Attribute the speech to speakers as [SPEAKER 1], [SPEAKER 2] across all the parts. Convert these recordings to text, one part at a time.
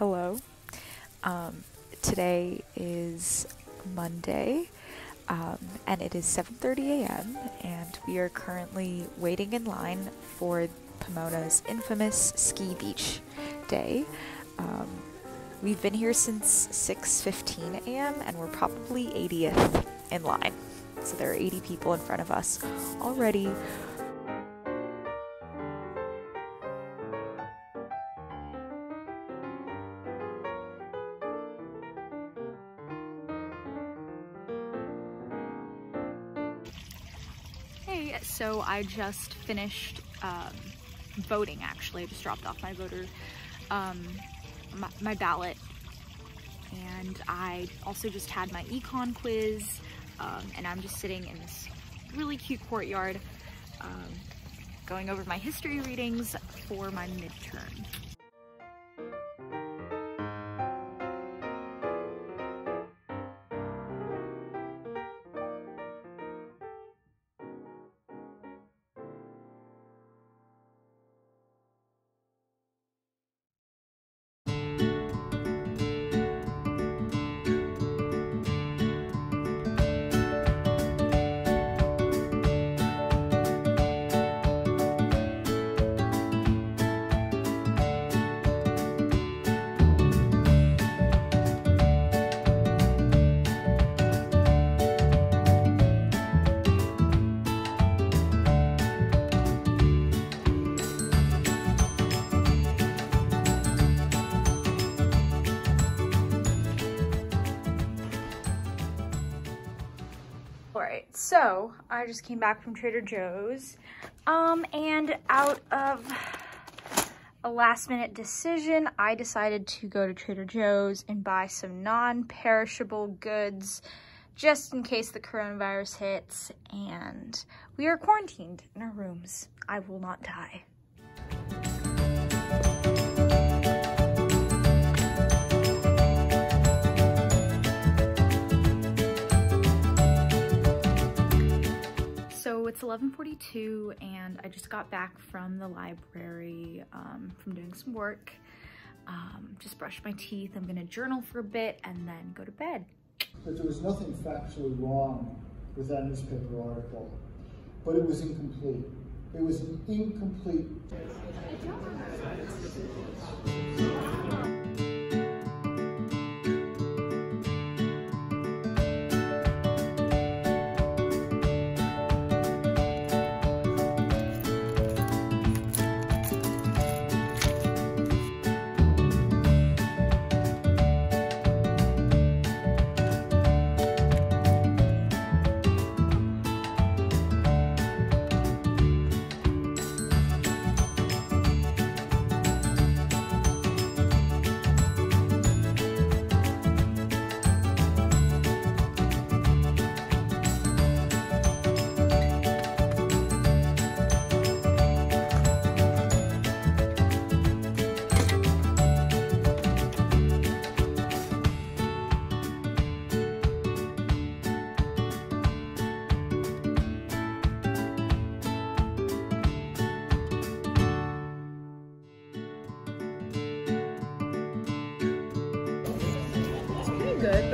[SPEAKER 1] Hello. Um, today is Monday, um, and it is 7:30 a.m. and we are currently waiting in line for Pomona's infamous ski beach day. Um, we've been here since 6:15 a.m. and we're probably 80th in line. So there are 80 people in front of us already. So I just finished um, voting actually. I just dropped off my voter, um, my, my ballot. And I also just had my econ quiz. Um, and I'm just sitting in this really cute courtyard um, going over my history readings for my midterm. Alright, so I just came back from Trader Joe's. Um, and out of a last minute decision, I decided to go to Trader Joe's and buy some non-perishable goods just in case the coronavirus hits and we are quarantined in our rooms. I will not die. So it's 11:42 and I just got back from the library um, from doing some work. Um, just brushed my teeth. I'm gonna journal for a bit and then go to bed.
[SPEAKER 2] But there was nothing factually wrong with that newspaper article, but it was incomplete. It was an incomplete.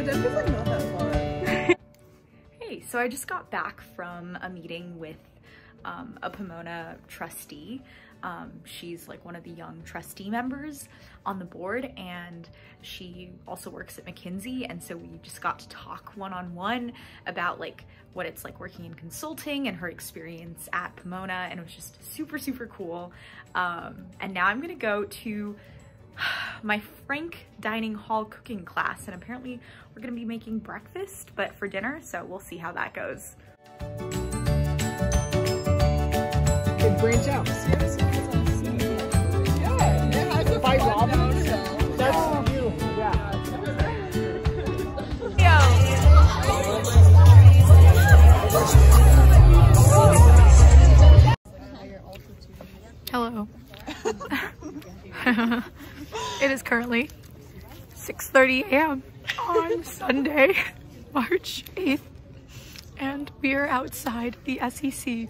[SPEAKER 1] Hey, so I just got back from a meeting with um, a Pomona trustee. Um, she's like one of the young trustee members on the board and she also works at McKinsey and so we just got to talk one-on-one -on -one about like what it's like working in consulting and her experience at Pomona and it was just super super cool um, and now I'm gonna go to my Frank Dining Hall cooking class and apparently we're gonna be making breakfast but for dinner so we'll see how that goes.
[SPEAKER 3] Could branch out.
[SPEAKER 1] Currently 6.30 a.m. on Sunday, March 8th, and we are outside the SEC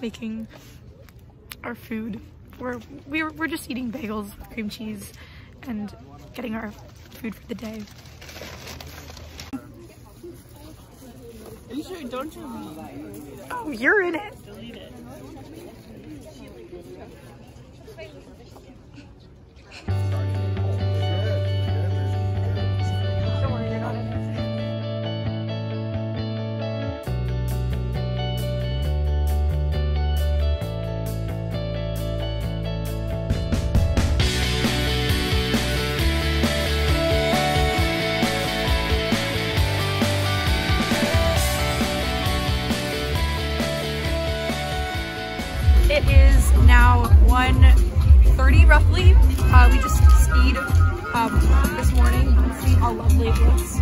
[SPEAKER 1] making our food. We're, we're, we're just eating bagels with cream cheese
[SPEAKER 4] and getting our food for the day.
[SPEAKER 3] Are you sure? Don't you
[SPEAKER 4] Oh, you're in it.
[SPEAKER 3] delete it?
[SPEAKER 4] 1.30 roughly. Uh, we just skied um, this morning. You can see how lovely it looks.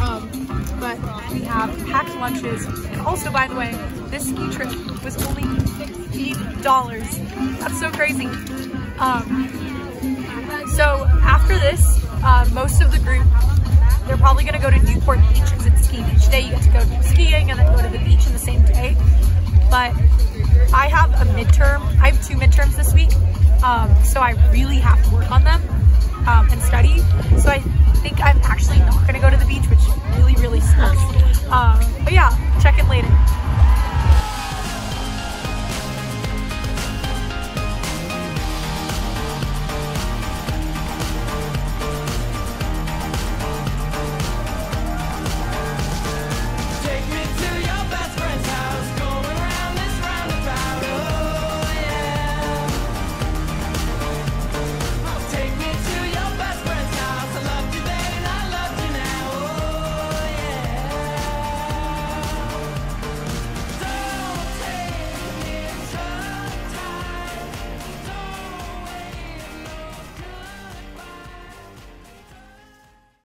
[SPEAKER 4] Um, but we have packed lunches. And also, by the way, this ski trip was only $15. That's so crazy. Um, so after this, uh, most of the group, they're probably gonna go to Newport Beach because it's ski beach day. You get to go skiing and then go to the beach in the same day. But I have a midterm. I have two midterms this week, um, so I really have to work on them um, and study. So I think I'm actually not going to go to the beach, which really, really sucks. Um, but yeah, check in later.